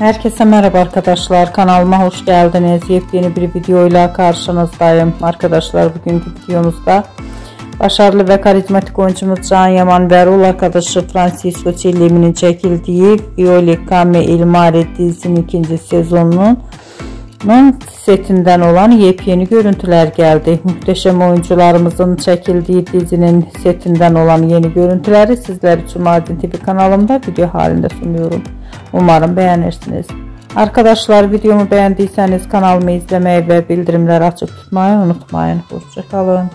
Herkese merhaba arkadaşlar kanalıma hoş geldiniz yepyeni bir videoyla karşınızdayım arkadaşlar bugünkü videomuzda başarılı ve karizmatik oyuncumuz Can Yaman ve rol arkadaşı Francisco Cellini'nin çekildiği Violi Kame Ilmare dizisinin ikinci sezonunun setinden olan yepyeni görüntüler geldi. Muhteşem oyuncularımızın çekildiği dizinin setinden olan yeni görüntüleri sizler için Mardin TV kanalımda video halinde sunuyorum. Umarım bəyənirsiniz. Arkadaşlar, videomu bəyəndiysəniz kanalımı izləməyi və bildirimləri açıq tutmayı unutmayın. Xoşça qalın.